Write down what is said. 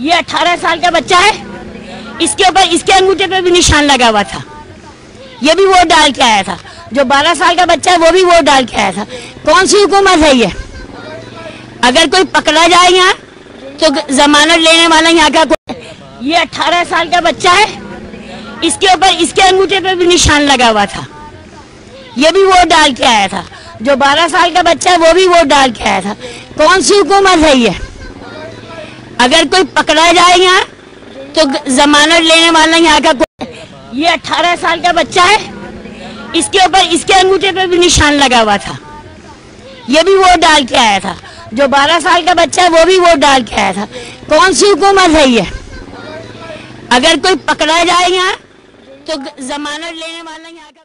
ये अठारह साल का बच्चा है। इसके ऊपर, इसके अंगूठे पे भी निशान लगा हुआ था। ये भी वोट डाल के आया था। जो बारह साल का बच्चा है, वो भी वोट डाल के आया था। कौन सी हुकूमत है ये? अगर कोई पकड़ा जाए यहाँ तो जमानत लेने वाला यहाँ का कोई ये अठारह साल का बच्चा है। इसके ऊपर, इसके अंगूठे पे भी निशान लगा हुआ था। ये भी वोट डाल के आया था। जो बारह साल का बच्चा है, वो भी वोट डाल के आया था। कौन सी हुकूमत है ये? अगर कोई पकड़ा जाए यहाँ तो जमानत लेने वाला यहाँ का ये अठारह साल का बच्चा है। इसके ऊपर, इसके अंगूठे पे भी निशान लगा हुआ था। ये भी वोट डाल के आया था। जो बारह साल का बच्चा है, वो भी वोट डाल के आया था। कौन सी हुकूमत है ये? अगर कोई पकड़ा जाए यहाँ तो जमानत लेने वाला यहाँ का